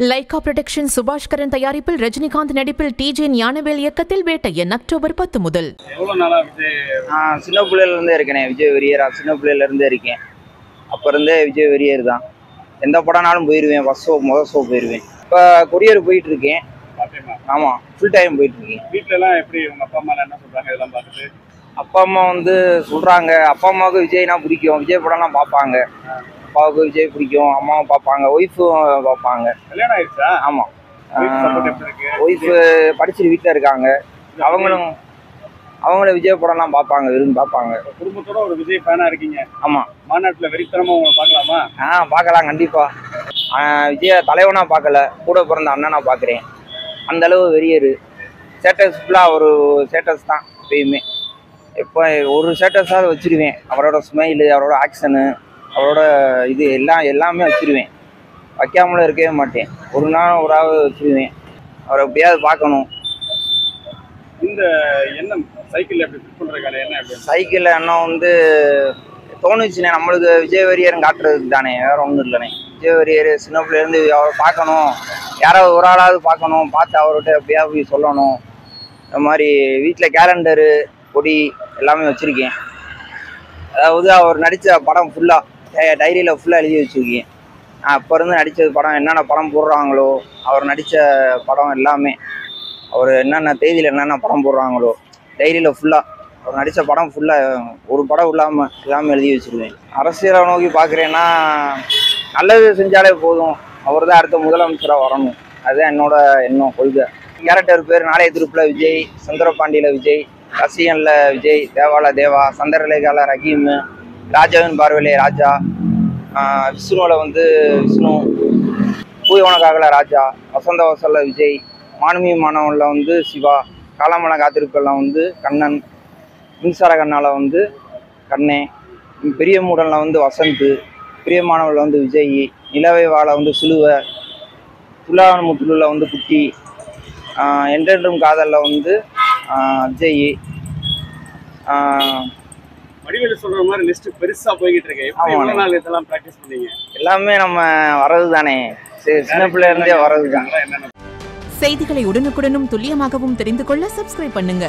Lyca production Subaskaran தயாரிப்பில் ரஜினிகாந்த் நடிப்பில் DJ Gnanavel இயக்கத்தில் வேட்டையன் அக்டோபர் பத்து முதல். சின்ன பிள்ளையில இருந்தே இருக்கேனே விஜய் வெறியரா சின்ன பிள்ளையில இருந்தே இருக்கேன். அப்போ இருந்தே விஜய் வெறியர் தான் எந்த படம்னாலும் போயிடுவேன் ஃபர்ஸ்ட் ஷோ முதல் ஷோ போயிடுவேன் இப்போ கொரியர் போயிட்டு இருக்கேன் ஆமாம் ஃபுல் டைம் போயிட்டு இருக்கேன் வீட்ல எல்லாம் எப்படி உங்க அப்பா அம்மா என்ன சொல்றாங்க இதெல்லாம் பார்த்துட்டு? அப்பா அம்மா வந்து சொல்கிறாங்க அப்பா அம்மாவுக்கு விஜய்னா பிடிக்கும். விஜய் படம்லாம் பார்ப்பாங்க. அப்பாவுக்கு விஜய் பிடிக்கும் அம்மாவும் பார்ப்பாங்க ஒய்ஃபும் பார்ப்பாங்க. கல்யாணம் ஆயிடுச்சா? ஆமாம் ஒய்ஃபு படிச்சுட்டு வீட்டில் இருக்காங்க. அவங்களும் அவங்களும் விஜய் படம்லாம் பார்ப்பாங்க விரும்பி பார்ப்பாங்க. குடும்பத்தோட ஒரு விஜய் ஃபேனா இருக்கீங்க. ஆமாம் மாநாட்டுல வெறித்தனமா உங்களை பார்க்கலாமா? ஆ பார்க்கலாம் கண்டிப்பாக விஜய தலைவனா பார்க்கல கூட பிறந்த அண்ணனா பார்க்குறேன். அந்த அளவு வெறியரு ஸ்டேட்டஸ் ஃபுல்லாக ஒரு ஸ்டேட்டஸ் தான் எப்பயுமே. எப்போ ஒரு ஸ்டேட்டஸாவது வச்சிருவேன். அவரோட ஸ்மைலு அவரோட ஆக்ஷனு அவரோட இது எல்லாம் எல்லாமே வச்சிருவேன். வைக்காமலும் இருக்கவே மாட்டேன். ஒரு நாள் ஒரு ஆள் வச்சிருவேன். அவரை எப்படியாவது பார்க்கணும். இந்த எண்ணம் சைக்கிள் எப்படி ஃபிட் எண்ணம் எப்படி சைக்கிளில் எண்ணம் வந்து தோணுச்சுண்ணே நம்மளுக்கு விஜய் வெறியர்னு காட்டுறதுக்கு தானே வேற ஒன்றும் இல்லைண்ணே விஜய் வெறியர் சின்ன பிள்ளைலேருந்து அவரை பார்க்கணும். யாராவது ஒரு ஆளாவது பார்க்கணும். பார்த்து அவர்கிட்ட எப்படியாவது போய் சொல்லணும். இந்த மாதிரி வீட்டில் கேலண்டரு கொடி எல்லாமே வச்சுருக்கேன். அதாவது அவர் நடித்த படம் ஃபுல்லாக டைரியில் ஃபுல்லாக எழுதி வச்சுருக்கேன் நான் அப்போ இருந்து நடித்தது படம் என்னென்ன படம் போடுறாங்களோ அவர் நடித்த படம் எல்லாமே அவர் என்னென்ன தேதியில் என்னென்ன படம் போடுறாங்களோ டைரியில் ஃபுல்லாக அவர் நடித்த படம் ஃபுல்லாக ஒரு படம் இல்லாமல் இல்லாமல் எழுதி வச்சுருவேன் அரசியலை நோக்கி பார்க்குறேன்னா நல்லது செஞ்சாலே போதும். அவர் தான் அடுத்த முதலமைச்சராக வரணும். அதுதான் என்னோட எண்ணம் கொள்கை. கேரக்டர் பேர் நாளைய திருப்பில் விஜய் சுந்தரபாண்டியில் விஜய் ரசிகனில் விஜய் தேவால தேவா சந்திரலேகால ரஹீமு ராஜாவின் பார்வையிலே ராஜா விஷ்ணுவில் வந்து விஷ்ணு பூயவனக்காகல ராஜா வசந்த வசல்ல விஜய் மானுமி மாணவனில் வந்து சிவா காலாமல காத்திருப்பில் வந்து கண்ணன் மின்சார கண்ணால் வந்து கண்ணே பெரிய மூடனில் வந்து வசந்த் பிரியமானவரில் வந்து விஜய் நிலவை வாழ வந்து சிலுவை துலாவனமுத்துலில் வந்து குட்டி என்றென்றும் காதலில் வந்து விஜய் வடிவேலு சொல்ற மாதிரி லிஸ்ட் பெருசா போய்கிட்டு இருக்கு. எப்படி ஆமாண்ணே. எவ்வளவு நாள் இதெல்லாம் பிராக்டிஸ் பண்ணீங்க? எல்லாமே நம்ம வர்றது தானே சரி சின்ன பிள்ளைய இருந்தே வர்றது தான் செய்திகளை உடனுக்குடனும் துல்லியமாகவும் தெரிந்து கொள்ள சப்ஸ்கிரைப் பண்ணுங்க.